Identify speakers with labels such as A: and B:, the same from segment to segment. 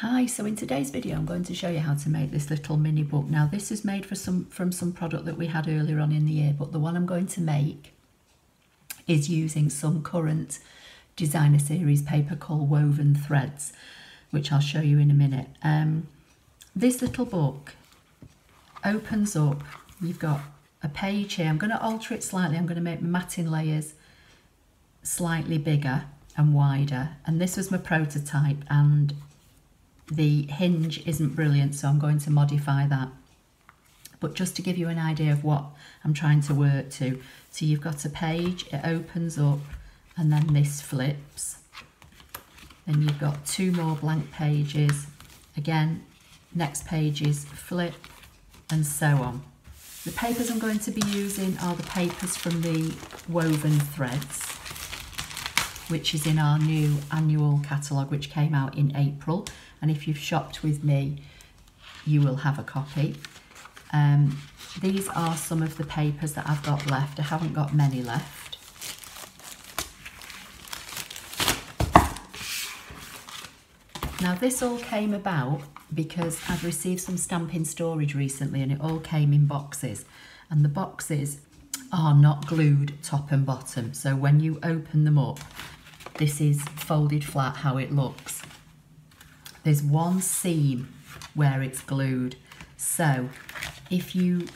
A: Hi, so in today's video I'm going to show you how to make this little mini book. Now this is made for some from some product that we had earlier on in the year, but the one I'm going to make is using some current designer series paper called Woven Threads, which I'll show you in a minute. Um, this little book opens up, you've got a page here, I'm going to alter it slightly, I'm going to make matting layers slightly bigger and wider and this was my prototype and the hinge isn't brilliant, so I'm going to modify that. But just to give you an idea of what I'm trying to work to. So you've got a page, it opens up, and then this flips. Then you've got two more blank pages. Again, next pages flip, and so on. The papers I'm going to be using are the papers from the Woven Threads, which is in our new annual catalogue, which came out in April and if you've shopped with me you will have a copy. Um, these are some of the papers that I've got left. I haven't got many left. Now this all came about because I've received some stamping storage recently and it all came in boxes and the boxes are not glued top and bottom so when you open them up this is folded flat how it looks there's one seam where it's glued. So if you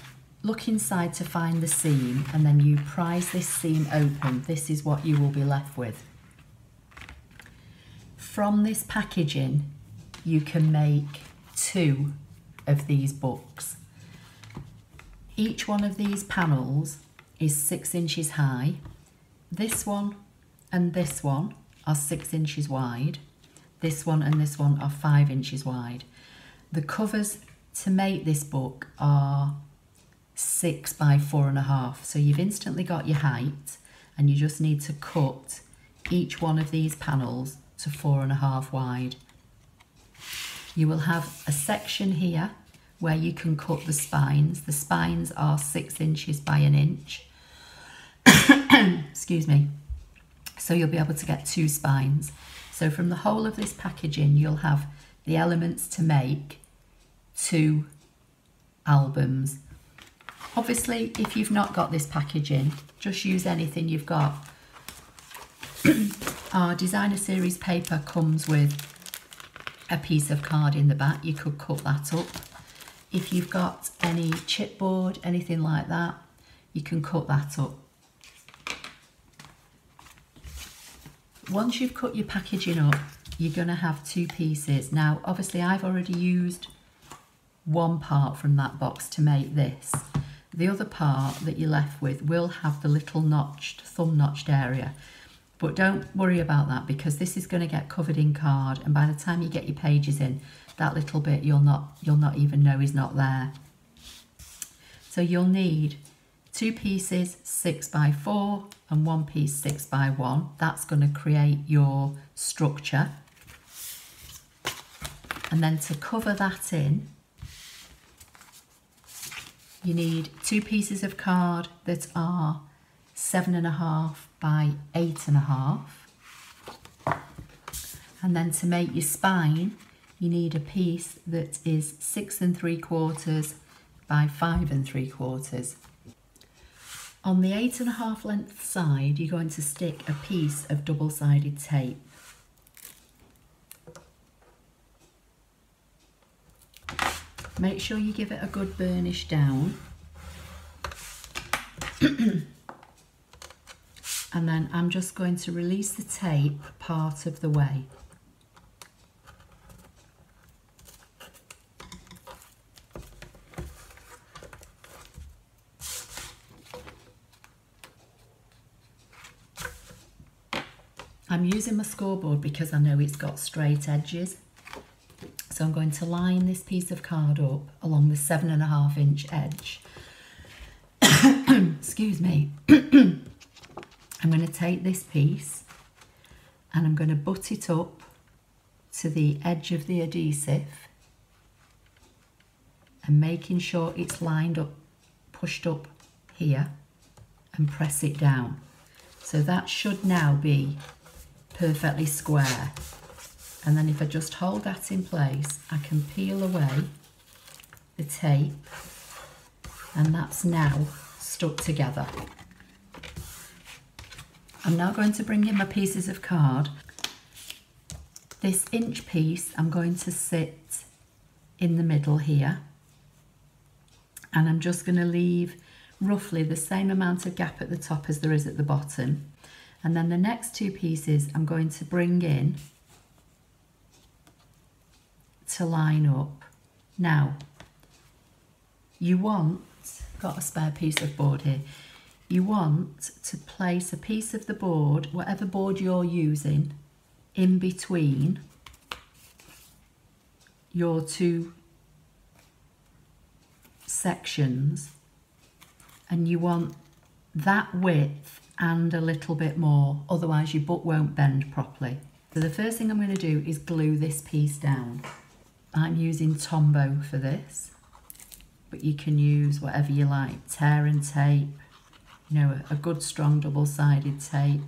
A: look inside to find the seam and then you prise this seam open, this is what you will be left with. From this packaging, you can make two of these books. Each one of these panels is six inches high. This one and this one are six inches wide. This one and this one are five inches wide. The covers to make this book are six by four and a half. So you've instantly got your height and you just need to cut each one of these panels to four and a half wide. You will have a section here where you can cut the spines. The spines are six inches by an inch. Excuse me. So you'll be able to get two spines. So from the whole of this packaging, you'll have the elements to make two albums. Obviously, if you've not got this packaging, just use anything you've got. Our designer series paper comes with a piece of card in the back. You could cut that up. If you've got any chipboard, anything like that, you can cut that up. Once you've cut your packaging up, you're going to have two pieces. Now, obviously, I've already used one part from that box to make this. The other part that you're left with will have the little notched, thumb notched area. But don't worry about that because this is going to get covered in card and by the time you get your pages in, that little bit you'll not, you'll not even know is not there. So you'll need two pieces six by four and one piece six by one. That's going to create your structure. And then to cover that in, you need two pieces of card that are seven and a half by eight and a half. And then to make your spine, you need a piece that is six and three quarters by five and three quarters. On the eight and a half length side, you're going to stick a piece of double-sided tape. Make sure you give it a good burnish down. and then I'm just going to release the tape part of the way. I'm using my scoreboard because I know it's got straight edges. So I'm going to line this piece of card up along the seven and a half inch edge. Excuse me. I'm going to take this piece and I'm going to butt it up to the edge of the adhesive and making sure it's lined up, pushed up here and press it down. So that should now be perfectly square. And then if I just hold that in place, I can peel away the tape and that's now stuck together. I'm now going to bring in my pieces of card. This inch piece I'm going to sit in the middle here and I'm just going to leave roughly the same amount of gap at the top as there is at the bottom and then the next two pieces I'm going to bring in to line up. Now you want, got a spare piece of board here, you want to place a piece of the board, whatever board you're using, in between your two sections and you want that width and a little bit more otherwise your book won't bend properly. So the first thing I'm going to do is glue this piece down. I'm using Tombow for this but you can use whatever you like, tear and tape, you know, a, a good strong double-sided tape.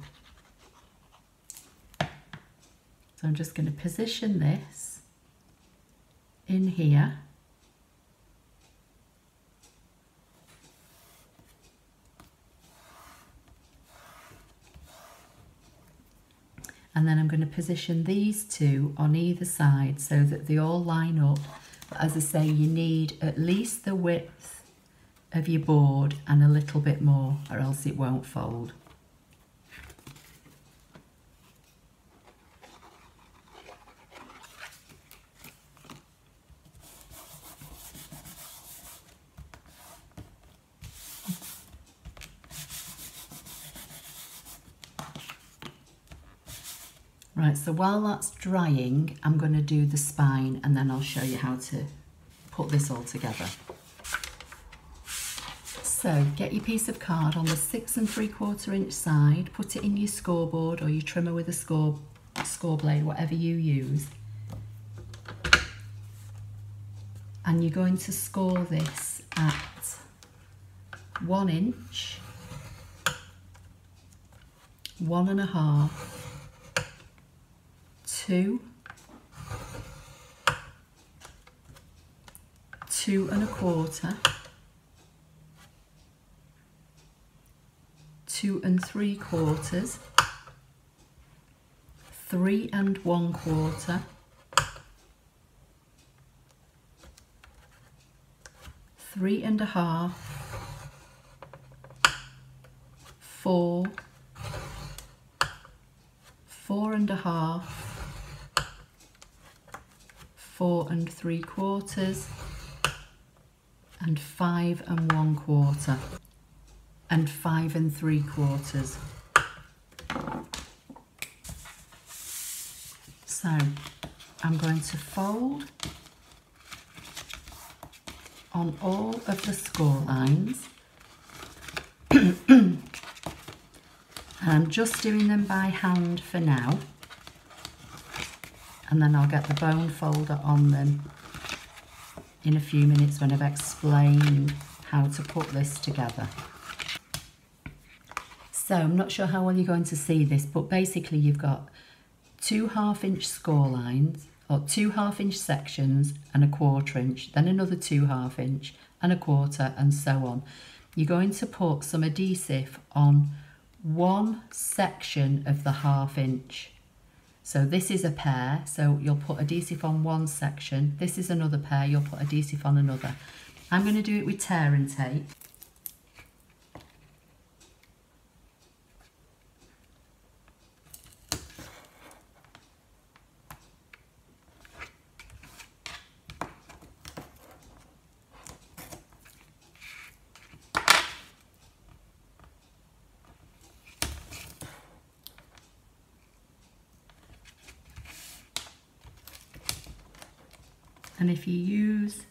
A: So I'm just going to position this in here. And then I'm going to position these two on either side so that they all line up. But as I say, you need at least the width of your board and a little bit more or else it won't fold. Right, so while that's drying, I'm going to do the spine and then I'll show you how to put this all together. So get your piece of card on the six and three quarter inch side, put it in your scoreboard or your trimmer with a score, score blade, whatever you use. And you're going to score this at one inch, one and a half, two, two and a quarter, two and three quarters, three and one quarter, three and a half, four, four and a half, four and three quarters and five and one quarter and five and three quarters. So I'm going to fold on all of the score lines. I'm just doing them by hand for now and then I'll get the bone folder on them in a few minutes when I've explained how to put this together. So I'm not sure how well you're going to see this, but basically you've got two half inch score lines, or two half inch sections and a quarter inch, then another two half inch and a quarter and so on. You're going to put some adhesive on one section of the half inch so this is a pair, so you'll put adhesive on one section. This is another pair, you'll put adhesive on another. I'm going to do it with tear and tape. and if you use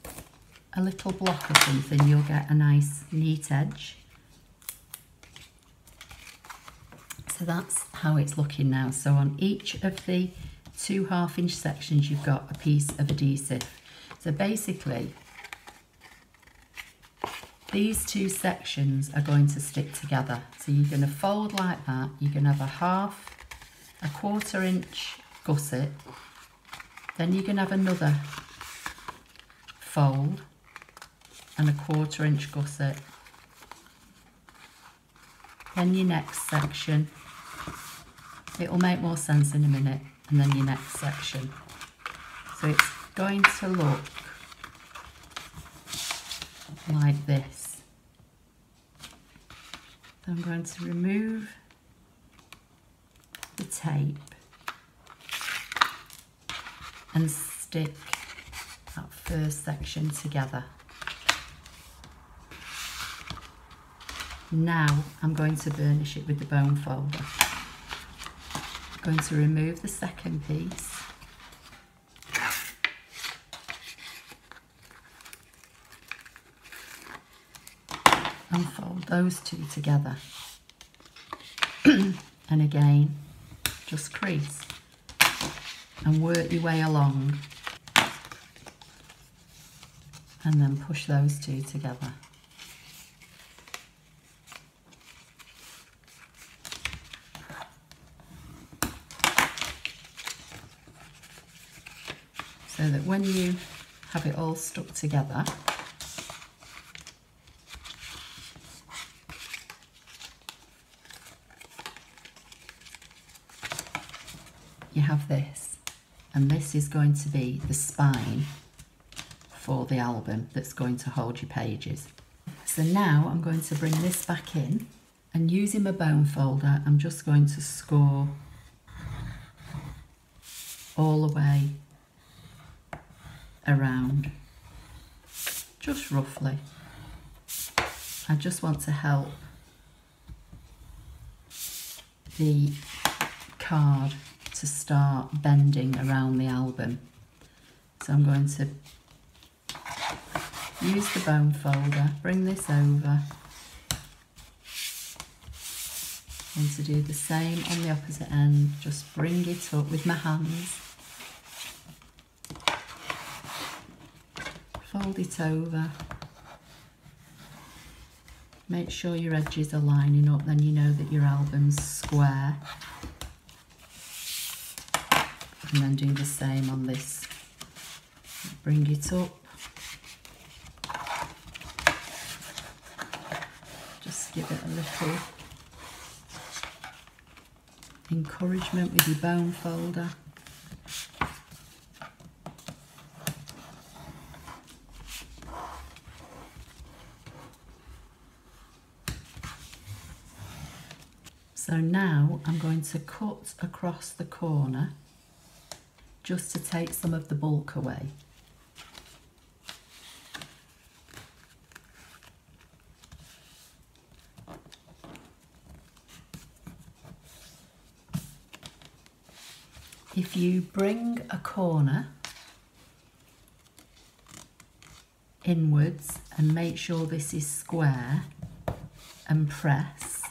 A: a little block or something you'll get a nice neat edge. So that's how it's looking now. So on each of the two half inch sections you've got a piece of adhesive. So basically these two sections are going to stick together. So you're going to fold like that. You're going to have a half a quarter inch gusset. Then you're going to have another fold and a quarter inch gusset. Then your next section. It will make more sense in a minute. And then your next section. So it's going to look like this. I'm going to remove the tape and stick that first section together. Now I'm going to burnish it with the bone folder. I'm going to remove the second piece and fold those two together. and again, just crease and work your way along and then push those two together. So that when you have it all stuck together, you have this and this is going to be the spine for the album that's going to hold your pages. So now I'm going to bring this back in and using my bone folder I'm just going to score all the way around just roughly. I just want to help the card to start bending around the album. So I'm going to use the bone folder, bring this over, and to do the same on the opposite end, just bring it up with my hands, fold it over, make sure your edges are lining up, then you know that your album's square. And then do the same on this. Bring it up. Give it a little encouragement with your bone folder. So now I'm going to cut across the corner just to take some of the bulk away. If you bring a corner inwards and make sure this is square and press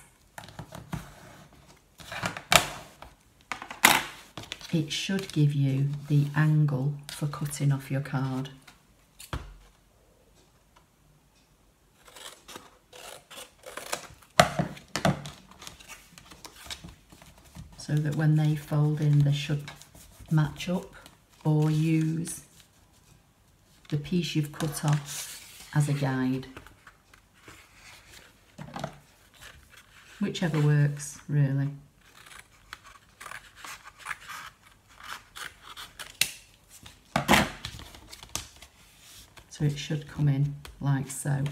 A: it should give you the angle for cutting off your card. So that when they fold in they should match up or use the piece you've cut off as a guide. Whichever works really. So it should come in like so.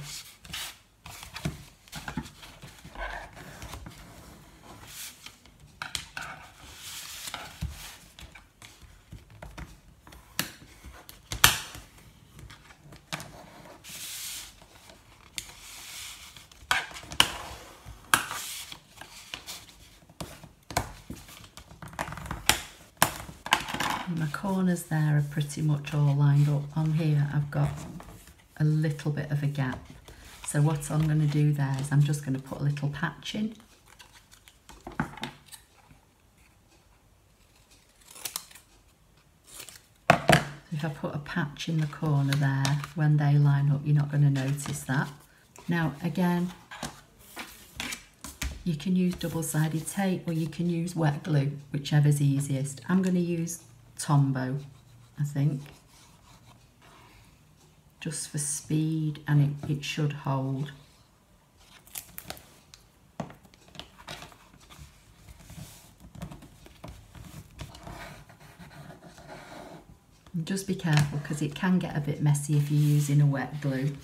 A: my corners there are pretty much all lined up. On here I've got a little bit of a gap. So what I'm going to do there is I'm just going to put a little patch in. if I put a patch in the corner there, when they line up, you're not going to notice that. Now, again, you can use double-sided tape or you can use wet glue, whichever's easiest. I'm going to use Tombow I think. Just for speed and it, it should hold. And just be careful because it can get a bit messy if you're using a wet glue.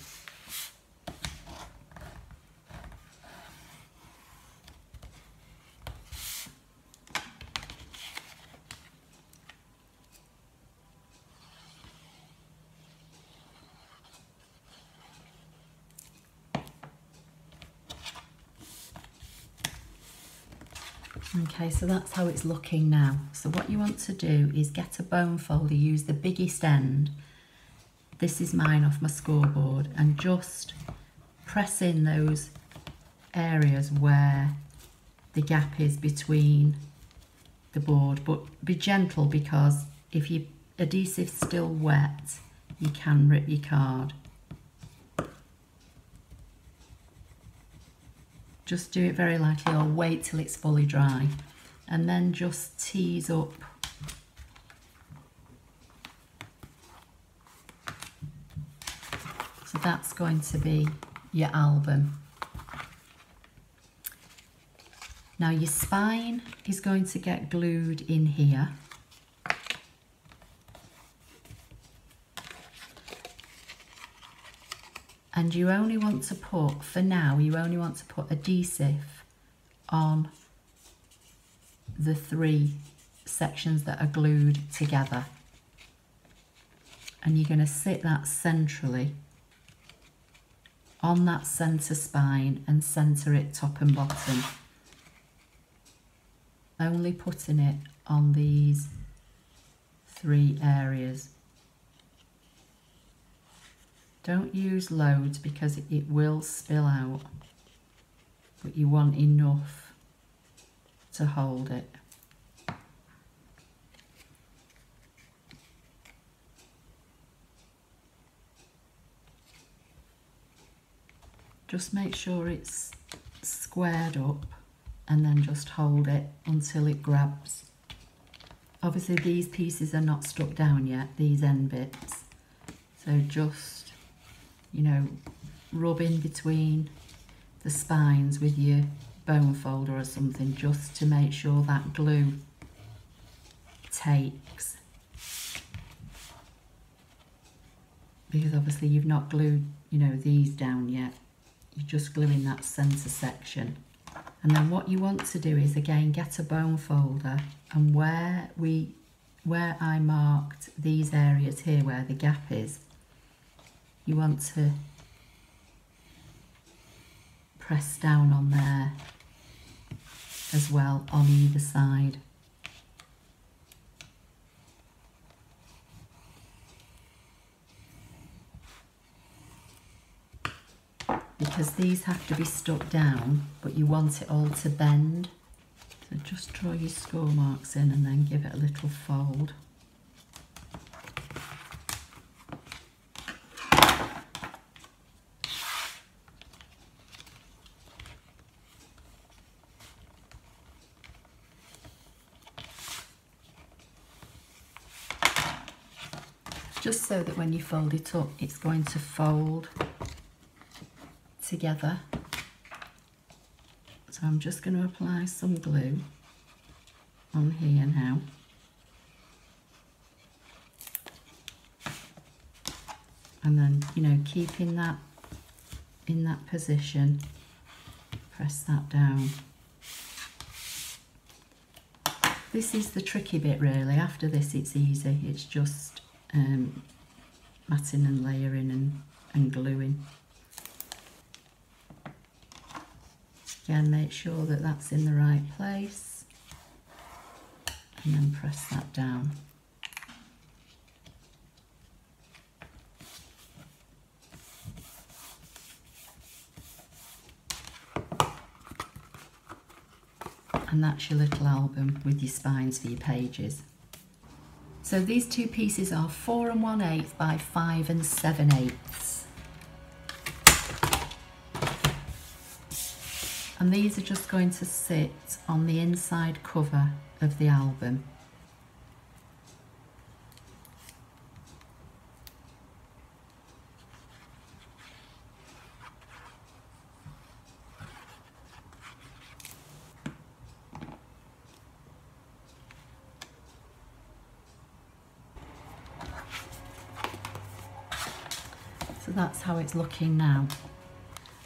A: Okay, so that's how it's looking now. So what you want to do is get a bone folder, use the biggest end. This is mine off my scoreboard and just press in those areas where the gap is between the board, but be gentle because if your adhesive's still wet, you can rip your card. just do it very lightly or wait till it's fully dry and then just tease up. So that's going to be your album. Now your spine is going to get glued in here. And you only want to put, for now, you only want to put adhesive on the three sections that are glued together. And you're going to sit that centrally on that centre spine and centre it top and bottom. Only putting it on these three areas. Don't use loads because it will spill out, but you want enough to hold it. Just make sure it's squared up and then just hold it until it grabs. Obviously these pieces are not stuck down yet, these end bits. So just you know, rub in between the spines with your bone folder or something just to make sure that glue takes. Because obviously you've not glued, you know, these down yet. You're just gluing that centre section. And then what you want to do is again get a bone folder and where we where I marked these areas here where the gap is, you want to press down on there as well on either side. because these have to be stuck down but you want it all to bend so just draw your score marks in and then give it a little fold just so that when you fold it up it's going to fold together. So I'm just going to apply some glue on here now. And then you know keeping that in that position. Press that down. This is the tricky bit really. After this it's easy. It's just um, matting and layering and, and gluing. Again, make sure that that's in the right place and then press that down. And that's your little album with your spines for your pages. So these two pieces are four and one eighth by five and seven eighths. And these are just going to sit on the inside cover of the album. So that's how it's looking now.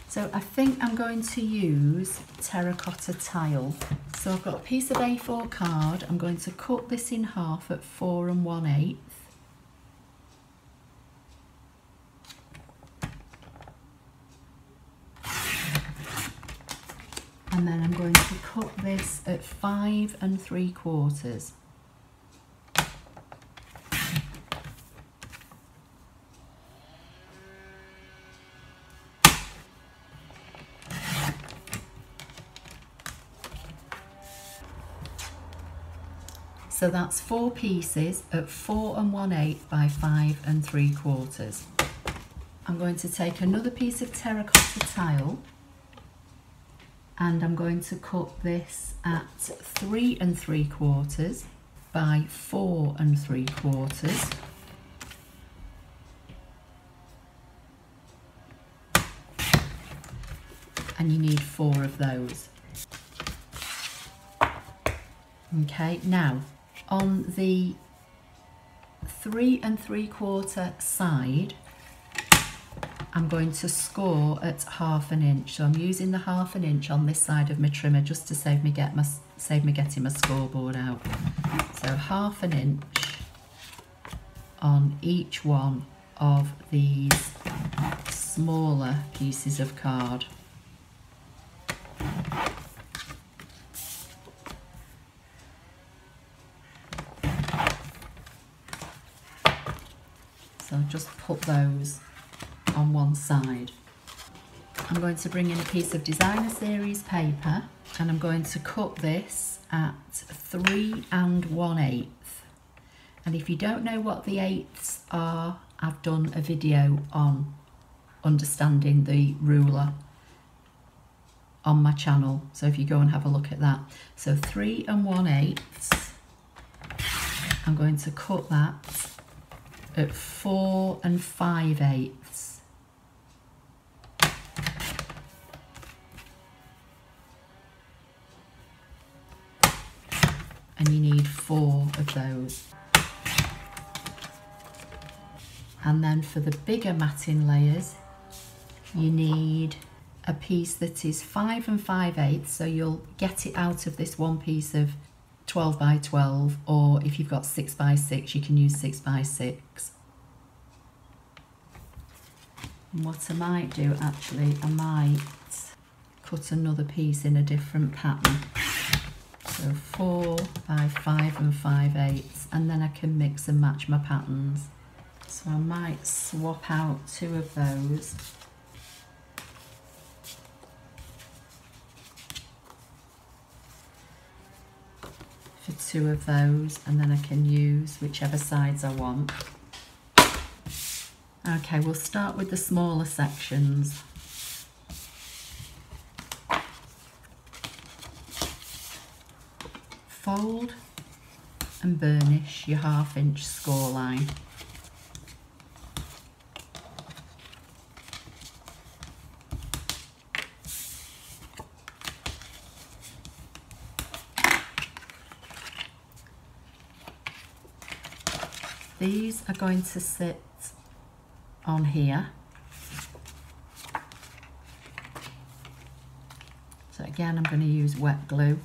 A: So I think I'm going to use terracotta tile. So I've got a piece of A4 card. I'm going to cut this in half at four and one eighth. And then I'm going to cut this at five and three quarters. So that's four pieces at four and one eighth by five and three quarters. I'm going to take another piece of terracotta tile and I'm going to cut this at three and three quarters by four and three quarters. And you need four of those. Okay, now on the three and three quarter side, I'm going to score at half an inch. So I'm using the half an inch on this side of my trimmer just to save me get my save me getting my scoreboard out. So half an inch on each one of these smaller pieces of card. Put those on one side. I'm going to bring in a piece of designer series paper and I'm going to cut this at three and one eighth. And if you don't know what the eighths are, I've done a video on understanding the ruler on my channel. So if you go and have a look at that. So three and one eighths, I'm going to cut that at four and five eighths. And you need four of those. And then for the bigger matting layers, you need a piece that is five and five eighths, so you'll get it out of this one piece of 12 by 12 or if you've got 6 by 6 you can use 6 by 6 and what I might do actually I might cut another piece in a different pattern. So 4 by 5 and 5 eighths and then I can mix and match my patterns. So I might swap out two of those two of those and then I can use whichever sides I want. Okay, we'll start with the smaller sections. Fold and burnish your half inch score line. These are going to sit on here. So again, I'm going to use wet glue.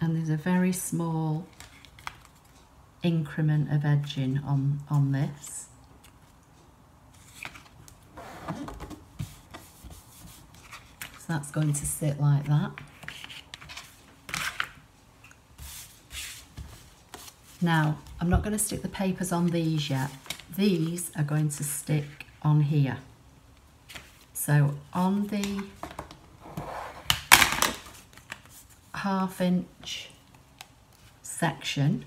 A: And there's a very small increment of edging on, on this. So that's going to sit like that. Now, I'm not going to stick the papers on these yet. These are going to stick on here. So on the half inch section,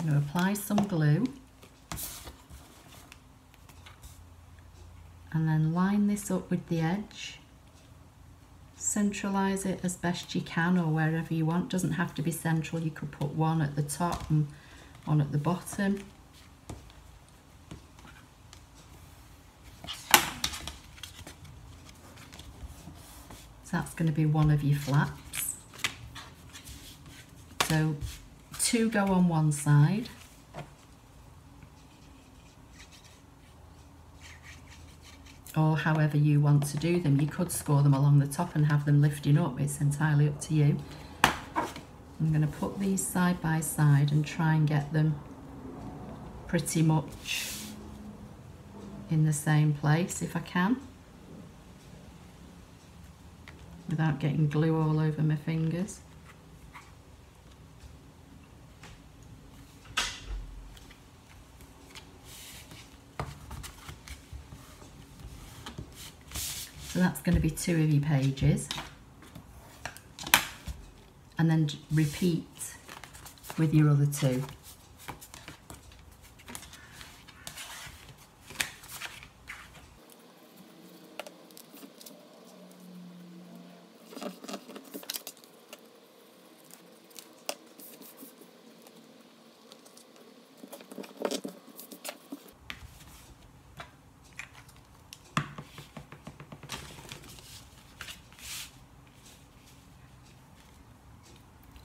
A: Going to apply some glue. And then line this up with the edge. Centralize it as best you can or wherever you want. Doesn't have to be central. You could put one at the top and one at the bottom. So that's going to be one of your flaps so two go on one side. Or however you want to do them. You could score them along the top and have them lifting up. It's entirely up to you. I'm going to put these side by side and try and get them pretty much in the same place if I can without getting glue all over my fingers. That's going to be two of your pages and then repeat with your other two.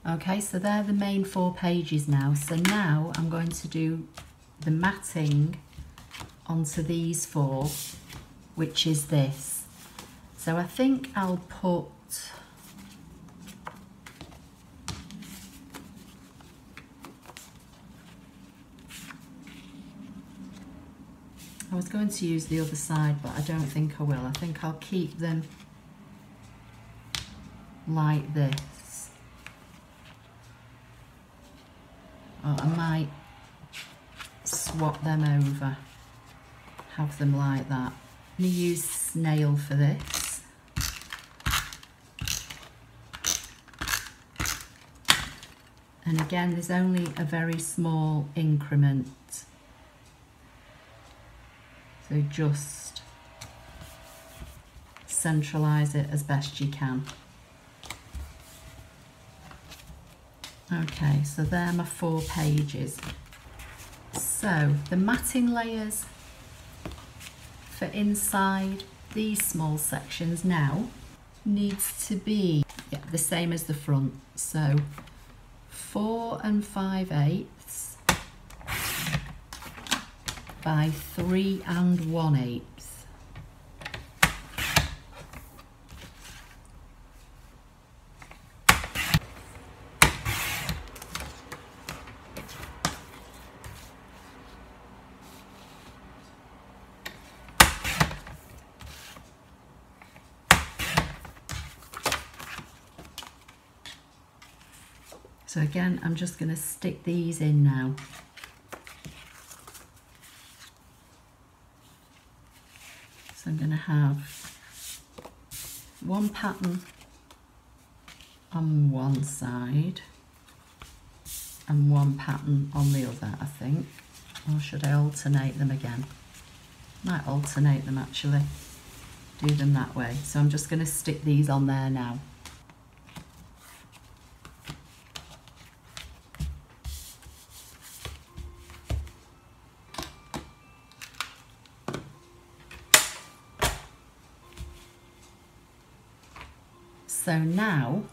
A: Okay, so they're the main four pages now. So now I'm going to do the matting onto these four, which is this. So I think I'll put I was going to use the other side, but I don't think I will. I think I'll keep them like this. I might swap them over, have them like that. I'm going to use snail for this. And again, there's only a very small increment. So just centralise it as best you can. Okay, so there are my four pages. So the matting layers for inside these small sections now needs to be yeah, the same as the front. So four and five eighths by three and one eighth. So again, I'm just going to stick these in now. So I'm going to have one pattern on one side and one pattern on the other, I think. Or should I alternate them again? Might alternate them actually. Do them that way. So I'm just going to stick these on there now. So now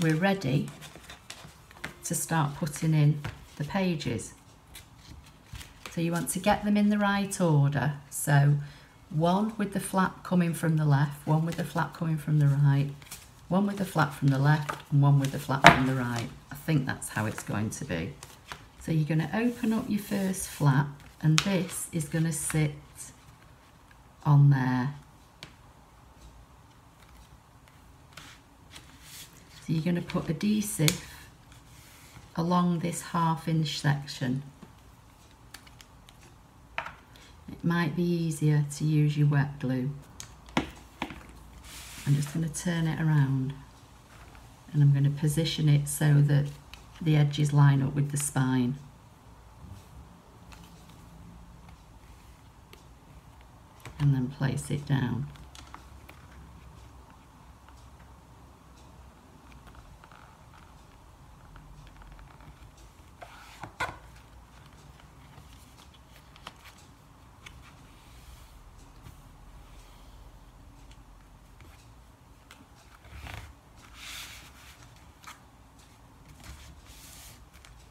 A: we're ready to start putting in the pages. So you want to get them in the right order. So one with the flap coming from the left, one with the flap coming from the right, one with the flap from the left and one with the flap from the right. I think that's how it's going to be. So you're going to open up your first flap and this is going to sit on there So you're going to put adhesive along this half inch section. It might be easier to use your wet glue. I'm just going to turn it around and I'm going to position it so that the edges line up with the spine. And then place it down.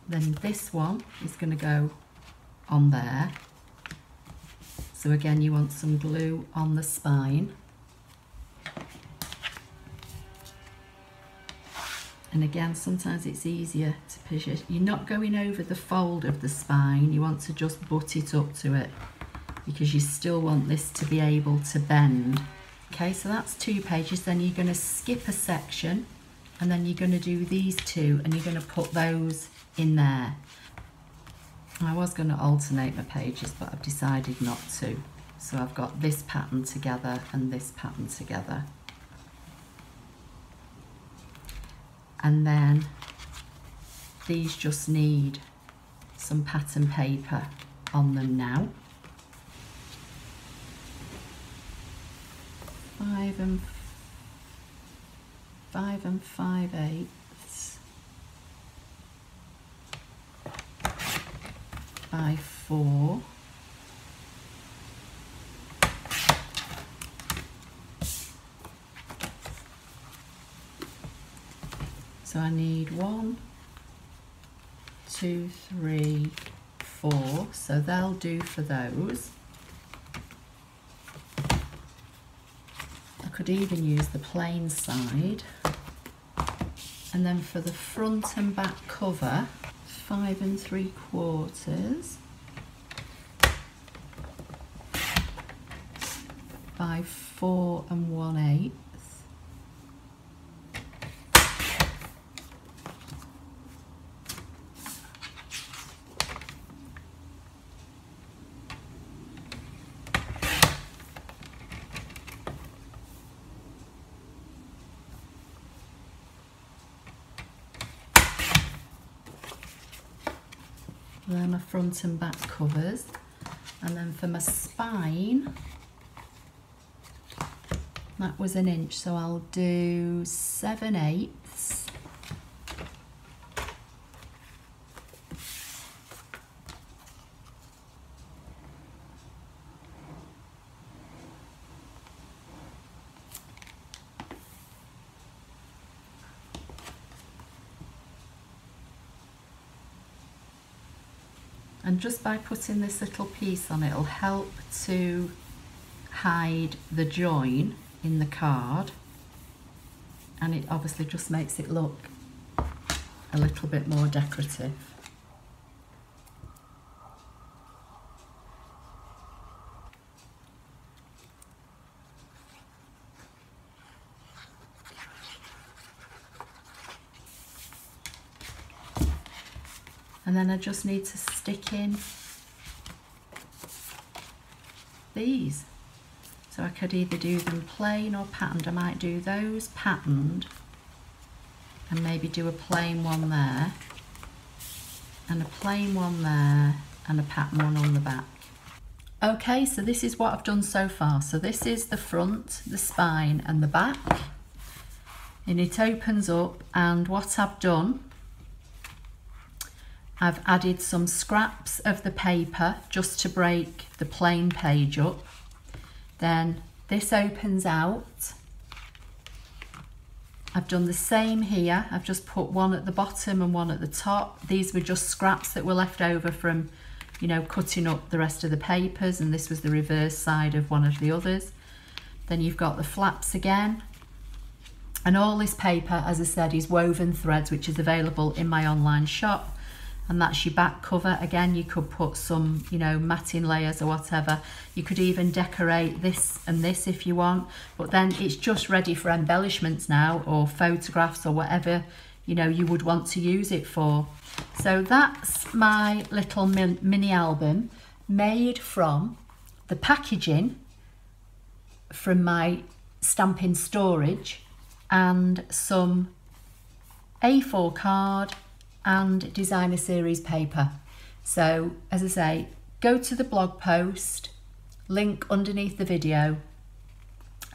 A: then this one is going to go on there. So again, you want some glue on the spine. And again, sometimes it's easier to position. You're not going over the fold of the spine. You want to just butt it up to it because you still want this to be able to bend. Okay, so that's two pages. Then you're going to skip a section and then you're going to do these two and you're going to put those in there. I was going to alternate my pages but I've decided not to. So I've got this pattern together and this pattern together. And then these just need some pattern paper on them now. Five and five and five eighths by four. So I need one, two, three, four. So they'll do for those. I could even use the plain side. And then for the front and back cover, five and three quarters by four and one eighth. then my front and back covers. And then for my spine that was an inch. So I'll do seven eighths and just by putting this little piece on it'll help to hide the join in the card and it obviously just makes it look a little bit more decorative. Just need to stick in these. So I could either do them plain or patterned. I might do those patterned and maybe do a plain one there and a plain one there and a pattern one on the back. Okay so this is what I've done so far. So this is the front the spine and the back. And it opens up and what I've done I've added some scraps of the paper just to break the plain page up. Then this opens out. I've done the same here. I've just put one at the bottom and one at the top. These were just scraps that were left over from, you know, cutting up the rest of the papers and this was the reverse side of one of the others. Then you've got the flaps again. And all this paper, as I said, is woven threads, which is available in my online shop and that's your back cover. Again you could put some you know matting layers or whatever. You could even decorate this and this if you want but then it's just ready for embellishments now or photographs or whatever you know you would want to use it for. So that's my little mini album made from the packaging from my stamping storage and some A4 card and designer series paper. So as I say, go to the blog post, link underneath the video,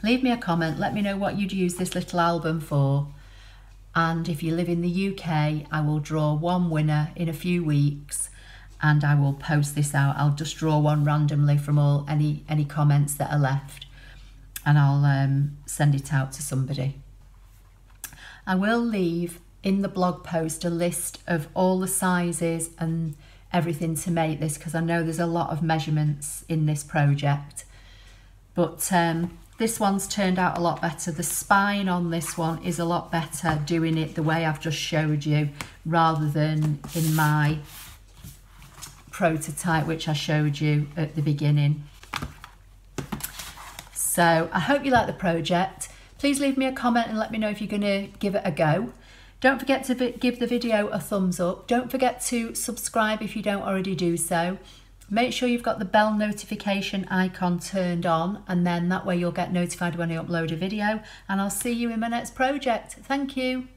A: leave me a comment, let me know what you'd use this little album for. And if you live in the UK, I will draw one winner in a few weeks and I will post this out. I'll just draw one randomly from all any, any comments that are left and I'll um, send it out to somebody. I will leave in the blog post a list of all the sizes and everything to make this because I know there's a lot of measurements in this project. But um, this one's turned out a lot better. The spine on this one is a lot better doing it the way I've just showed you rather than in my prototype which I showed you at the beginning. So I hope you like the project. Please leave me a comment and let me know if you're going to give it a go. Don't forget to give the video a thumbs up. Don't forget to subscribe if you don't already do so. Make sure you've got the bell notification icon turned on and then that way you'll get notified when I upload a video and I'll see you in my next project. Thank you.